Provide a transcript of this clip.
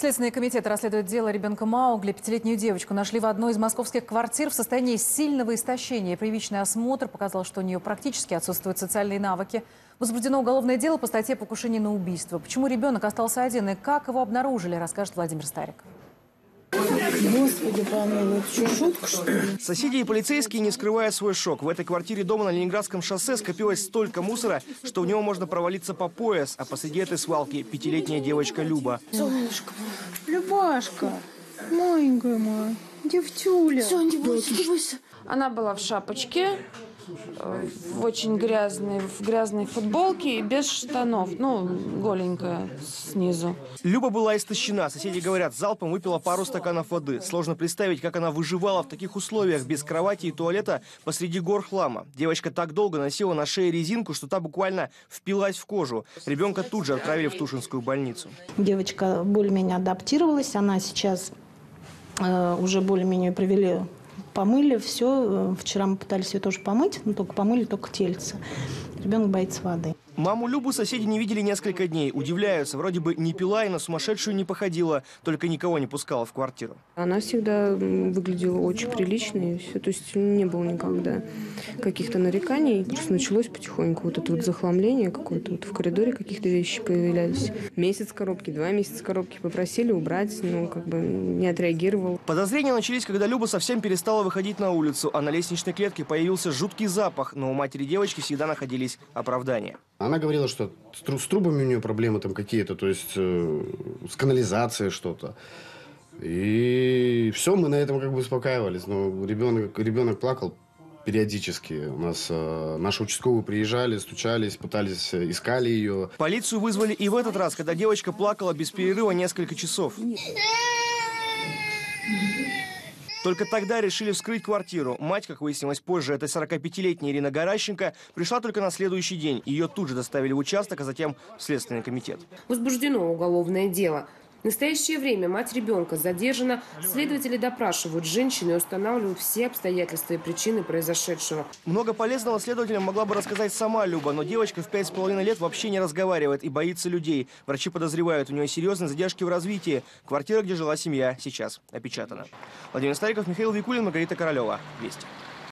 Следственный комитет расследует дело ребенка Маугли. Пятилетнюю девочку нашли в одной из московских квартир в состоянии сильного истощения. Привычный осмотр показал, что у нее практически отсутствуют социальные навыки. Возбуждено уголовное дело по статье покушение на убийство. Почему ребенок остался один и как его обнаружили, расскажет Владимир Стариков. Господи помилуй, это что, шутка, что ли? Соседи и полицейские не скрывая свой шок. В этой квартире дома на Ленинградском шоссе скопилось столько мусора, что в него можно провалиться по пояс, а посреди этой свалки пятилетняя девочка Люба. Солнышко Любашка, маленькая моя, девчуля. Все, не бойся, не бойся. Она была в шапочке, в очень грязной, в грязной футболке и без штанов, ну, голенькая снизу. Люба была истощена. Соседи говорят, залпом выпила пару стаканов воды. Сложно представить, как она выживала в таких условиях, без кровати и туалета посреди гор хлама. Девочка так долго носила на шее резинку, что та буквально впилась в кожу. Ребенка тут же отправили в Тушинскую больницу. Девочка более-менее адаптировалась, она сейчас э, уже более-менее привели, помыли все. Вчера мы пытались ее тоже помыть, но только помыли только тельце. Ребенок боится воды. Маму Любу соседи не видели несколько дней. Удивляются, вроде бы не пила и на сумасшедшую не походила, только никого не пускала в квартиру. Она всегда выглядела очень прилично и все. То есть не было никогда каких-то нареканий. Просто началось потихоньку вот это вот захламление какое-то. Вот в коридоре каких-то вещи появлялись. Месяц коробки, два месяца коробки. Попросили убрать, ну, как бы не отреагировал. Подозрения начались, когда Люба совсем перестала выходить на улицу, а на лестничной клетке появился жуткий запах, но у матери девочки всегда находились оправдания. Она говорила, что с, тру- с трубами у нее проблемы там какие-то, то есть э, с канализацией что-то. И все, мы на этом как бы успокаивались. Но ребенок, ребенок плакал периодически. У нас э, наши участковые приезжали, стучались, пытались, э, искали ее. Полицию вызвали и в этот раз, когда девочка плакала без перерыва несколько часов. Только тогда решили вскрыть квартиру. Мать, как выяснилось позже, этой 45-летняя Ирина Горащенко, пришла только на следующий день. Ее тут же доставили в участок, а затем в Следственный комитет. Возбуждено уголовное дело. В настоящее время мать ребенка задержана. Следователи допрашивают женщину и устанавливают все обстоятельства и причины произошедшего. Много полезного следователям могла бы рассказать сама Люба, но девочка в пять с половиной лет вообще не разговаривает и боится людей. Врачи подозревают, у нее серьезные задержки в развитии. Квартира, где жила семья, сейчас опечатана. Владимир Стариков, Михаил Викулин, Маргарита Королева. Вести.